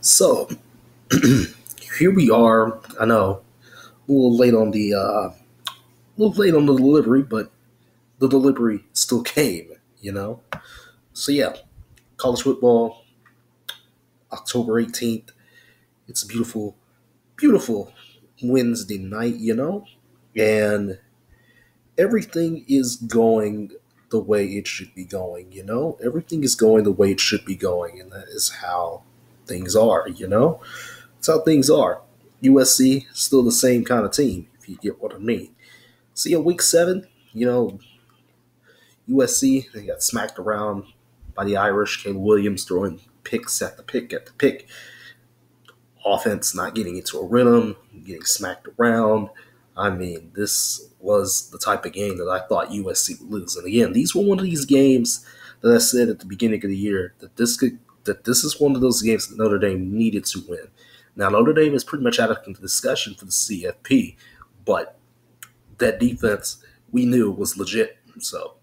So here we are. I know a little late on the uh, a little late on the delivery, but the delivery still came. You know. So yeah, college football, October eighteenth. It's a beautiful, beautiful Wednesday night. You know, and everything is going the way it should be going. You know, everything is going the way it should be going, and that is how things are, you know? That's how things are. USC, still the same kind of team, if you get what I mean. See, in week seven, you know, USC, they got smacked around by the Irish. Caleb Williams throwing picks at the pick at the pick. Offense not getting into a rhythm, getting smacked around. I mean, this was the type of game that I thought USC would lose. And again, these were one of these games that I said at the beginning of the year that this could that this is one of those games that Notre Dame needed to win. Now, Notre Dame is pretty much out of discussion for the CFP, but that defense we knew was legit. So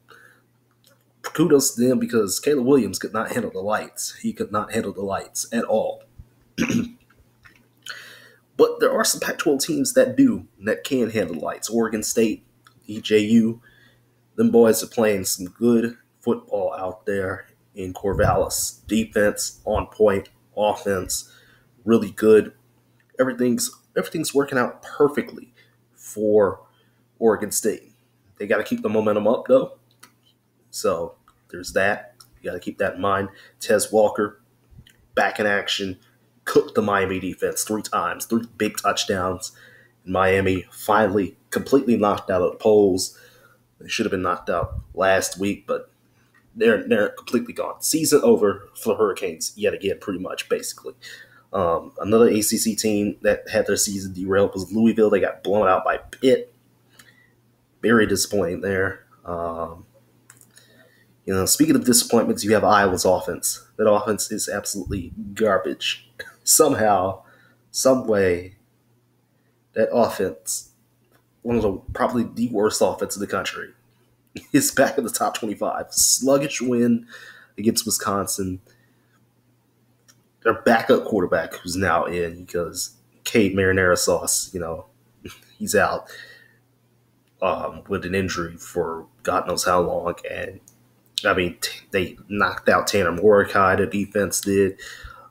kudos to them because Caleb Williams could not handle the lights. He could not handle the lights at all. but there are some Pac 12 teams that do, that can handle lights. Oregon State, DJU, them boys are playing some good football out there in Corvallis. Defense on point, offense really good. Everything's everything's working out perfectly for Oregon State. They got to keep the momentum up though. So there's that. You got to keep that in mind. Tez Walker back in action, cooked the Miami defense three times, three big touchdowns. Miami finally completely knocked out of the polls. They should have been knocked out last week, but they're they're completely gone. Season over for Hurricanes yet again, pretty much basically. Um, another ACC team that had their season derailed was Louisville. They got blown out by Pitt. Very disappointing there. Um, you know, speaking of disappointments, you have Iowa's offense. That offense is absolutely garbage. Somehow, some way, that offense, one of the probably the worst offense in the country, is back in the top 25. Sluggish win against Wisconsin. Their backup quarterback, who's now in because Cade Marinara sauce, you know, he's out um, with an injury for God knows how long. And I mean, t- they knocked out Tanner Mordecai. The defense did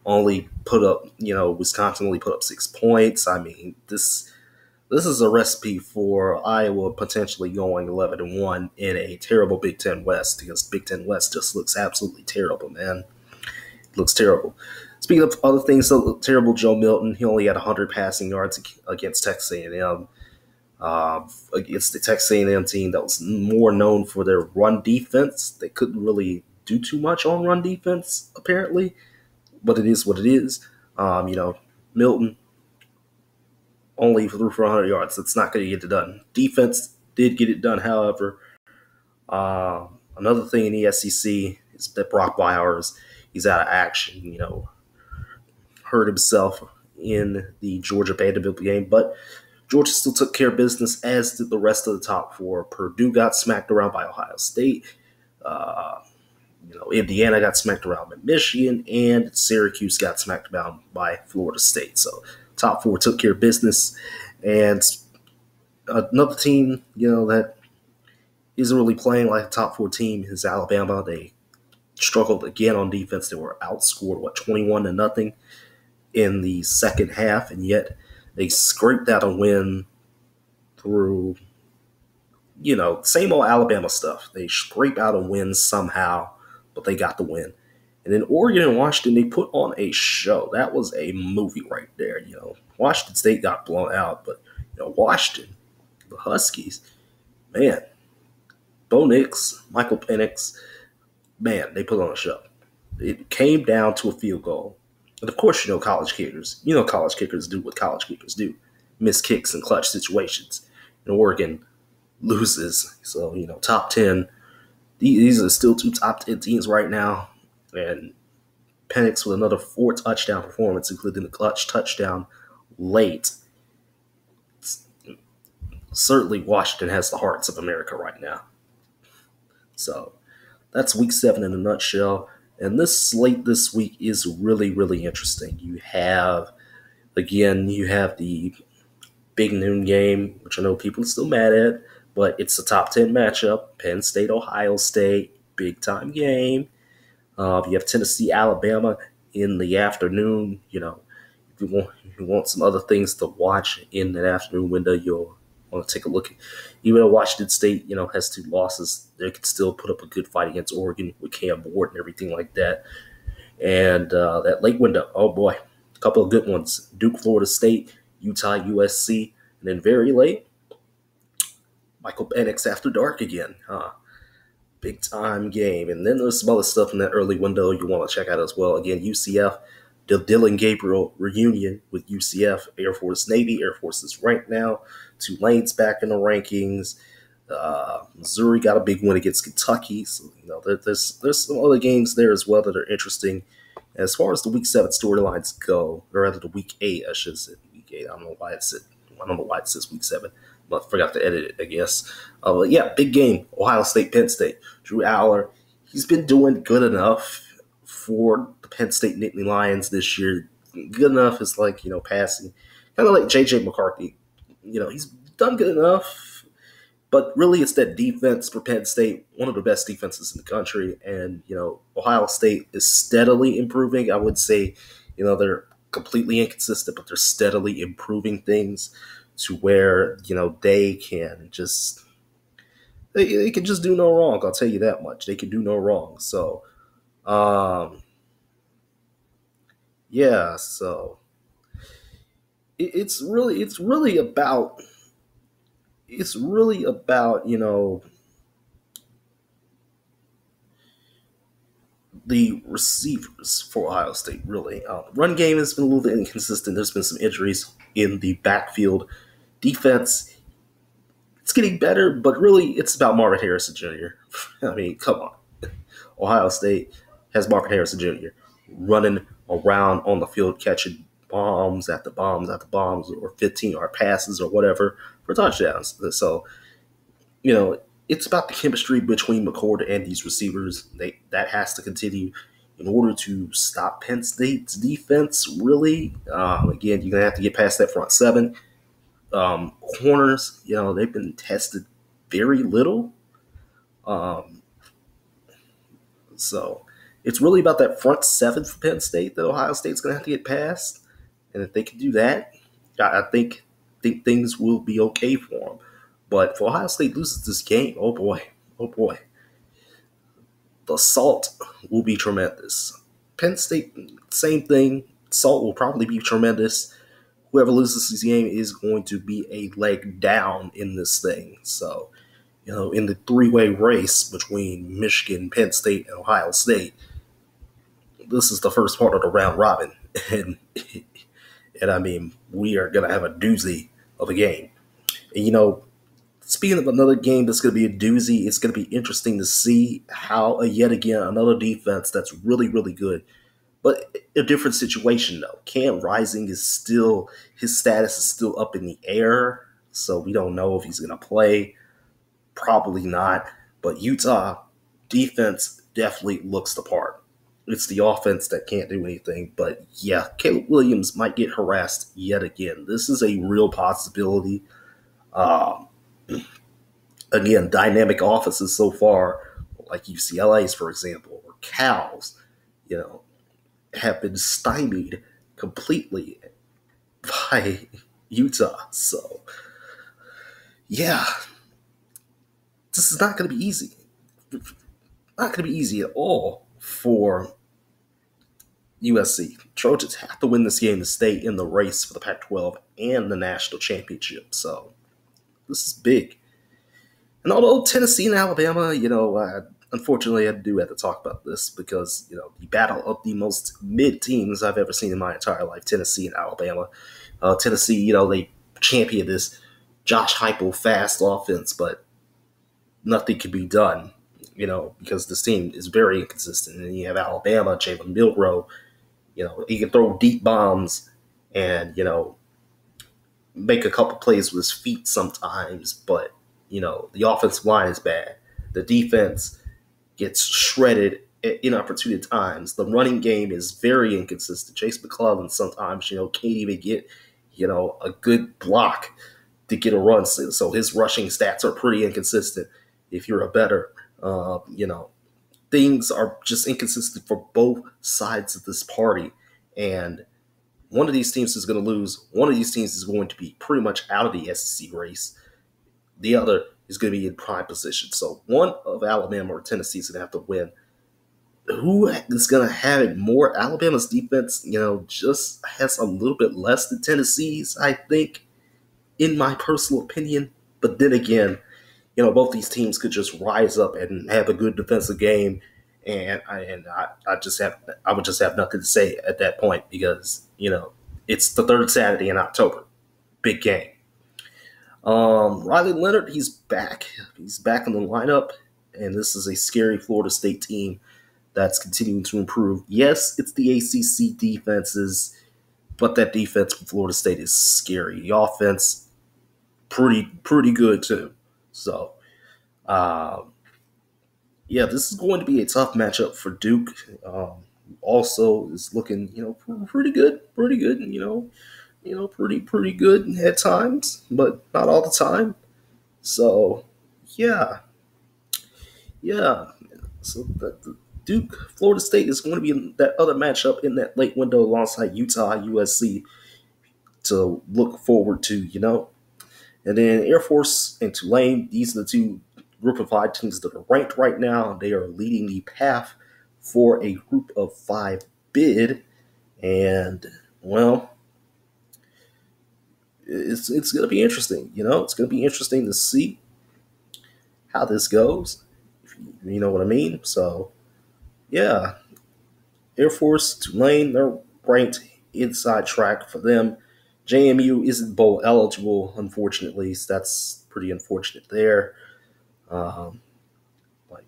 only put up, you know, Wisconsin only put up six points. I mean, this this is a recipe for Iowa potentially going 11 and 1 in a terrible Big Ten West because Big Ten West just looks absolutely terrible, man. It looks terrible. Speaking of other things that look terrible, Joe Milton, he only had 100 passing yards against Texas A&M. Uh, against the Texas A&M team that was more known for their run defense. They couldn't really do too much on run defense, apparently, but it is what it is. Um, you know, Milton, only threw for 100 yards. That's not going to get it done. Defense did get it done, however. Uh, another thing in the SEC is that Brock Bowers, he's out of action, you know, hurt himself in the Georgia Vanderbilt game, but Georgia still took care of business, as did the rest of the top four. Purdue got smacked around by Ohio State. Uh, you know, Indiana got smacked around by Michigan, and Syracuse got smacked around by Florida State. So top four took care of business. And another team, you know, that isn't really playing like a top four team is Alabama. They struggled again on defense. They were outscored, what, 21 to nothing in the second half, and yet they scraped out a win through, you know, same old Alabama stuff. They scrape out a win somehow, but they got the win. And then Oregon and Washington, they put on a show. That was a movie right there. You know, Washington State got blown out, but you know, Washington, the Huskies, man, Bo Nix, Michael Penix, man, they put on a show. It came down to a field goal. And of course, you know college kickers. You know college kickers do what college kickers do. Miss kicks in clutch situations. And Oregon loses. So, you know, top 10. These are still two top 10 teams right now and Penix with another four touchdown performance, including the clutch touchdown late. Certainly, Washington has the hearts of America right now. So that's week seven in a nutshell. And this slate this week is really, really interesting. You have, again, you have the big noon game, which I know people are still mad at, but it's a top 10 matchup Penn State, Ohio State, big time game. Uh, you have Tennessee, Alabama in the afternoon. You know, if you want, if you want some other things to watch in that afternoon window, you'll want to take a look. Even though Washington State, you know, has two losses, they could still put up a good fight against Oregon with Cam Ward and everything like that. And uh, that late window, oh boy, a couple of good ones: Duke, Florida State, Utah, USC, and then very late, Michael Penix after dark again. Huh? Big time game. And then there's some other stuff in that early window you want to check out as well. Again, UCF, the Dillon Gabriel reunion with UCF, Air Force Navy. Air Force is ranked now. Tulane's back in the rankings. Uh, Missouri got a big win against Kentucky. So, you know, there, there's there's some other games there as well that are interesting. As far as the week seven storylines go, or rather the week eight, I should say week eight. I don't know why it's I don't know why it says week seven, but forgot to edit it, I guess. Uh, yeah, big game. Ohio State, Penn State. Drew Allar, he's been doing good enough for the Penn State Nittany Lions this year. Good enough is like, you know, passing. Kind of like JJ McCarthy. You know, he's done good enough, but really it's that defense for Penn State, one of the best defenses in the country. And, you know, Ohio State is steadily improving. I would say, you know, they're completely inconsistent, but they're steadily improving things to where, you know, they can just they, they can just do no wrong. I'll tell you that much. They can do no wrong. So, um, yeah. So it, it's really it's really about it's really about you know the receivers for Ohio State. Really, uh, run game has been a little bit inconsistent. There's been some injuries in the backfield. Defense it's getting better, but really it's about Marvin Harrison Jr. I mean, come on. Ohio State has Marvin Harrison Jr. running around on the field catching bombs after bombs after bombs or 15 yard passes or whatever for touchdowns. So, you know, it's about the chemistry between McCord and these receivers. They that has to continue in order to stop Penn State's defense. Really, um, again, you're gonna have to get past that front seven. Um, corners, you know, they've been tested very little. Um, so it's really about that front seven for Penn State that Ohio State's going to have to get past. And if they can do that, I think think things will be okay for them. But if Ohio State loses this game, oh boy, oh boy, the salt will be tremendous. Penn State, same thing. Salt will probably be tremendous whoever loses this game is going to be a leg down in this thing. So, you know, in the three way race between Michigan, Penn State, and Ohio State, this is the first part of the round robin. And, and I mean, we are going to have a doozy of a game. And, you know, speaking of another game that's going to be a doozy, it's going to be interesting to see how, yet again, another defense that's really, really good but a different situation though. Cam Rising is still his status is still up in the air, so we don't know if he's gonna play. Probably not. But Utah defense definitely looks the part. It's the offense that can't do anything. But yeah, Caleb Williams might get harassed yet again. This is a real possibility. Um, again, dynamic offenses so far, like UCLA's, for example, or Cal's, you know, have been stymied completely by Utah. So, yeah, this is not going to be easy. Not going to be easy at all for USC. Trojans have to win this game to stay in the race for the Pac 12 and the national championship. So, this is big. And although Tennessee and Alabama, you know, uh, unfortunately, I do have to talk about this because you know the battle of the most mid teams I've ever seen in my entire life: Tennessee and Alabama. Uh, Tennessee, you know, they champion this Josh Heupel fast offense, but nothing can be done, you know, because this team is very inconsistent. And you have Alabama, Jalen Milroe, you know, he can throw deep bombs and you know make a couple plays with his feet sometimes, but you know the offensive line is bad. The defense gets shredded at inopportune times. The running game is very inconsistent. Jase McClellan sometimes, you know, can't even get, you know, a good block to get a run. So his rushing stats are pretty inconsistent. If you're a better, uh, you know, things are just inconsistent for both sides of this party. And one of these teams is going to lose. One of these teams is going to be pretty much out of the SEC race. The other is going to be in prime position. So one of Alabama or Tennessee is going to have to win. Who is going to have it more? Alabama's defense, you know, just has a little bit less than Tennessee's, I think, in my personal opinion. But then again, you know, both these teams could just rise up and have a good defensive game. And I, and I, I just have I would just have nothing to say at that point because you know it's the third Saturday in October, big game. Um, Riley Leonard, he's back. He's back in the lineup, and this is a scary Florida State team that's continuing to improve. Yes, it's the ACC defenses, but that defense from Florida State is scary. The offense, pretty pretty good too. So, um, yeah, this is going to be a tough matchup for Duke. Um, also, is looking you know pretty good, pretty good. You know, you know, pretty pretty good at times, but not all the time. So, yeah, yeah. So the, the Duke, Florida State is going to be in that other matchup in that late window alongside Utah, USC to look forward to. You know, and then Air Force and Tulane. These are the two group of five teams that are ranked right now. They are leading the path for a group of five bid, and well it's it's going to be interesting. You know, it's going to be interesting to see how this goes. You know what I mean? So, yeah, Air Force, Tulane, they're ranked inside track for them. JMU isn't bowl eligible, unfortunately. So that's pretty unfortunate there. Um, like,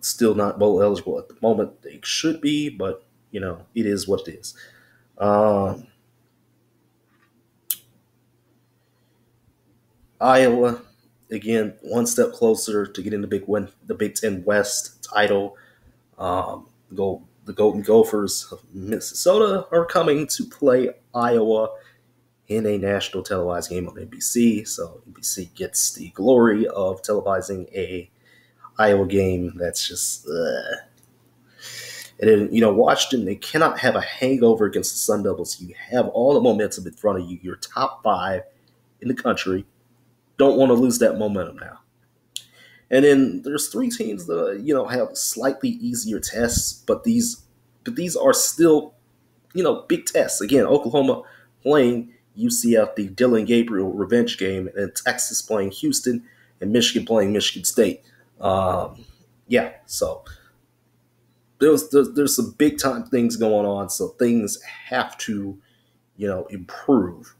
still not bowl eligible at the moment. They should be, but you know, it is what it is. Um, Iowa, again, one step closer to getting the Big Win, the Big Ten West title. Um, go the Golden Gophers of Minnesota are coming to play Iowa in a national televised game on NBC. So NBC gets the glory of televising a Iowa game that's just. Uh, and then, you know, Washington, they cannot have a hangover against the Sun Devils. You have all the momentum in front of you. You're top five in the country don't want to lose that momentum now. And then there's three teams that you know have slightly easier tests, but these but these are still you know big tests. Again, Oklahoma playing UCF, the Dillon Gabriel revenge game, and Texas playing Houston, and Michigan playing Michigan State. Um, yeah, so there's, there's there's some big time things going on. So things have to you know improve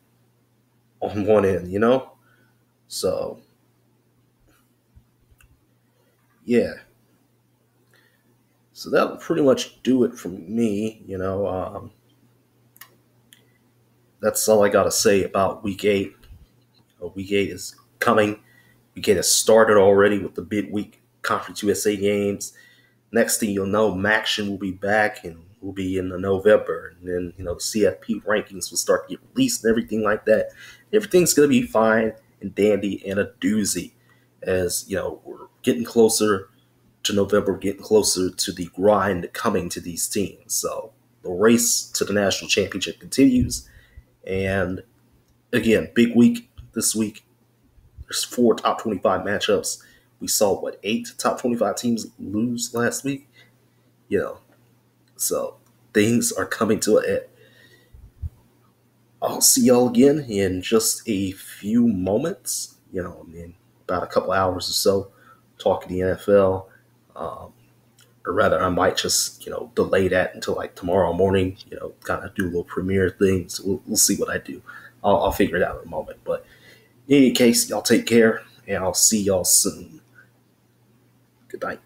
on one end. You know. So, yeah. So that'll pretty much do it from me. You know, um, that's all I got to say about week eight. Uh, week eight is coming. Week eight has started already with the midweek Conference USA games. Next thing you'll know, MACtion will be back and will be in the November. And then, you know, CFP rankings will start to get released and everything like that. Everything's going to be fine and dandy and a doozy as you know we're getting closer to November, getting closer to the grind coming to these teams. So the race to the national championship continues, and again, big week this week. There's four top 25 matchups. We saw what eight top 25 teams lose last week. You know, so things are coming to a head. I'll see y'all again in just a few moments. You know, I mean, about a couple hours or so, talking the NFL. Um, or rather, I might just you know delay that until like tomorrow morning. You know, kind of do a little premiere thing. We'll, we'll see what I do. I'll, I'll figure it out in a moment. But in any case, y'all take care, and I'll see y'all soon. Good night.